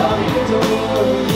Coming door